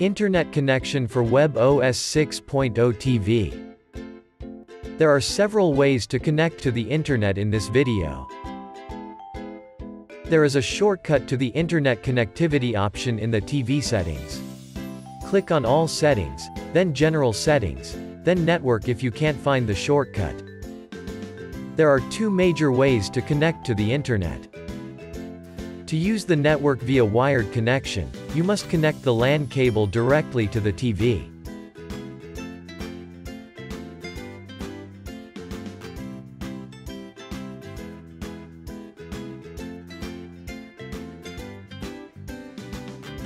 Internet connection for WebOS 6.0 TV. There are several ways to connect to the internet in this video. There is a shortcut to the internet connectivity option in the TV settings. Click on All Settings, then General Settings, then Network if you can't find the shortcut. There are two major ways to connect to the internet. To use the network via wired connection, you must connect the LAN cable directly to the TV.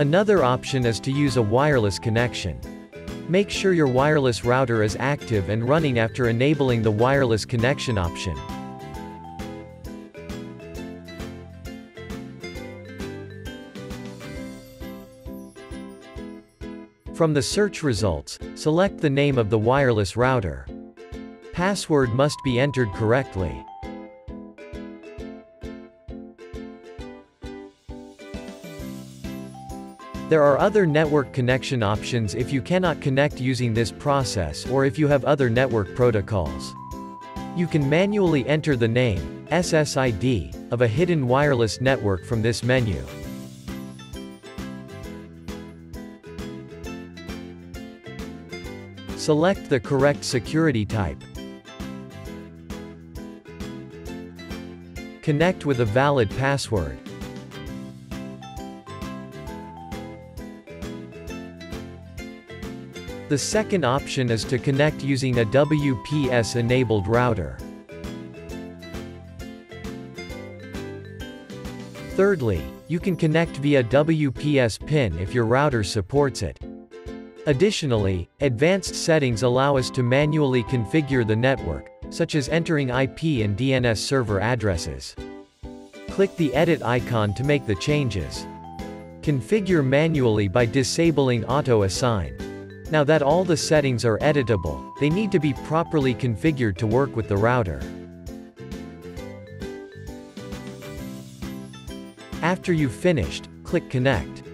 Another option is to use a wireless connection. Make sure your wireless router is active and running after enabling the wireless connection option. From the search results, select the name of the wireless router. Password must be entered correctly. There are other network connection options if you cannot connect using this process or if you have other network protocols. You can manually enter the name, SSID, of a hidden wireless network from this menu. Select the correct security type. Connect with a valid password. The second option is to connect using a WPS-enabled router. Thirdly, you can connect via WPS PIN if your router supports it. Additionally, advanced settings allow us to manually configure the network, such as entering IP and DNS server addresses. Click the edit icon to make the changes. Configure manually by disabling auto assign. Now that all the settings are editable, they need to be properly configured to work with the router. After you've finished, click Connect.